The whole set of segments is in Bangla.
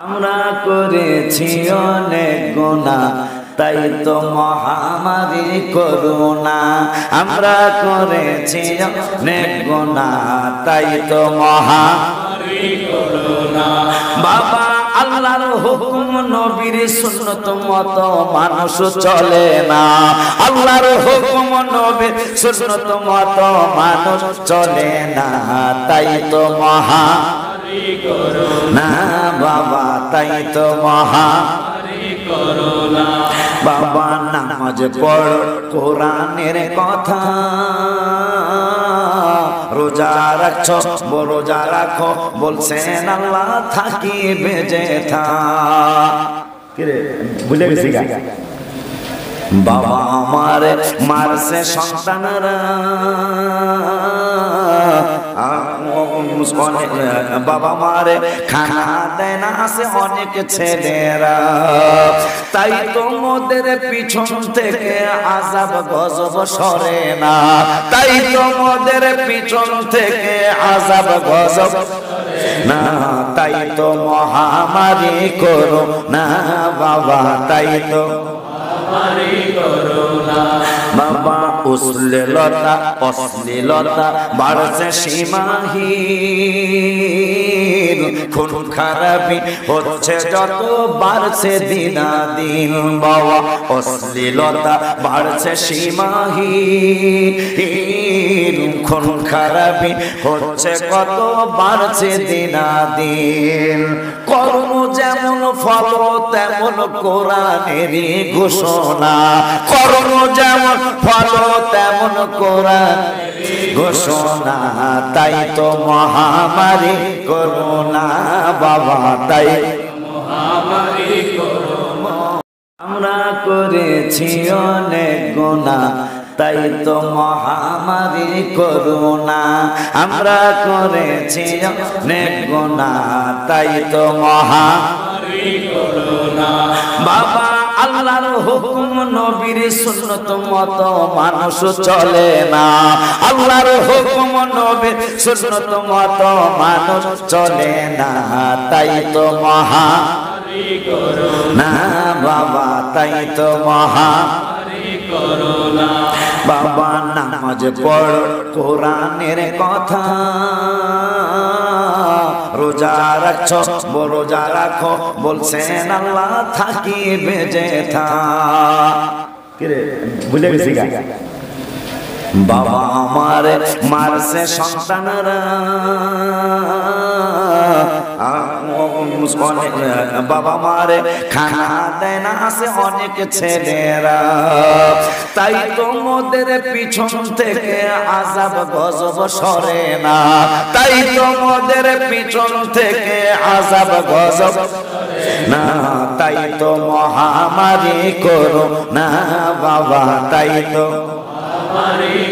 আমরা করেছি অনেক গোনা তাই তো মহামারী করুণা। আমরা করেছি অনেক গোনা তাই তো মহামারী করুণা। বাবা, আল্লাহর হুকুম নবীর সুন্নত মত মানুষ চলে না। আল্লাহর হুকুম নবীর সুন্নত মত মানুষ চলে না, তাই তো মহা না বাবা, তাই তো মহা। বাবা, নামাজ পড়, কোরআনের কথা। রোজা রাখছ রোজা রাখো, বলছেন আল্লাহ, থাকি বেজে থা বুঝে গেছি বাবা আমার মারছে সন্তানরা। অনেক, বাবা মারে খানা দেয় না অনেক ছেলেরা। তাই তো মোদের পিছন থেকে আজাব গজব সরে না। তাই তো মোদের পিছন থেকে আজাব গজব না। তাই তো মহামারী করো না বাবা, তাই তো বাবা উশ্লীলতা অশ্লীলতা, বাড়ছে সীমাহীন। খুন খারাপি হচ্ছে যত, বাড়ছে দিনাদিন বাবা অশ্লীলতা, বাড়ছে সীমাহীন। খুন খারাপি হচ্ছে কত, বাড়ছে দিনাদিন। কর্ম যেমন ফল, তেমন কোরআনেরই ঘোষণা। কর্ম যেমন ফল তেমন কোরআন ঘোষণা, তাই তো মহামারী করোনা বাবা, তাই আমরা করেছি অনেক গোনা তাই তো মহামারী করুণা আমরা করেছি অনেক গোনা তাই তো মহামারী করুণা বাবা আল্লাহর হুকুম নবীর সুন্নত মত মানুষ চলে না। আল্লাহর হুকুম নবীর সুন্নত মত মানুষ চলে না। তাই তো মহা না বাবা, তাই তো মহা। বাবা, নামাজ পড়, কোরআনের কথা। রাখছ রোজা রাখো বলছেন আল্লাহ থাকি বেজে থা কিরে বুঝে গেছি বাবা আমার মারছে সন্তানরা। অনেক বাবা খানা দেয় না অনেক ছেলেরা। তাই তো মোদের পিছন থেকে আজাব গজব সরে না। তাই তো মোদের পিছন থেকে আজাব গজব না। তাই তো মহামারী করো না বাবা, তাই তো বাবা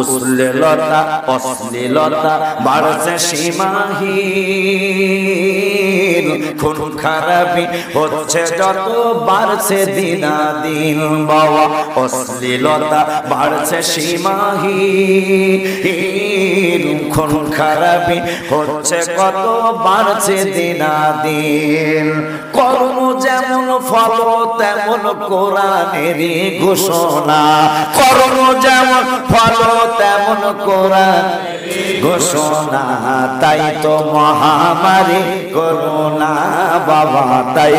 উশ্লীলতা অশ্লীলতা, বাড়ছে সীমাহীন। খুন খারাপি হচ্ছে যত, বাড়ছে দিনাদিন বাবা। অশ্লীলতা, বাড়ছে সীমাহীন। খুন খারাপি হচ্ছে কত, বাড়ছে দিনাদিন। কর্ম যেমন ফল, তেমন কোরআনেরই ঘোষণা। কর্ম যেমন ফল তেমন কোরআন ঘোষণা তাই তো মহামারী করোনা বাবা তাই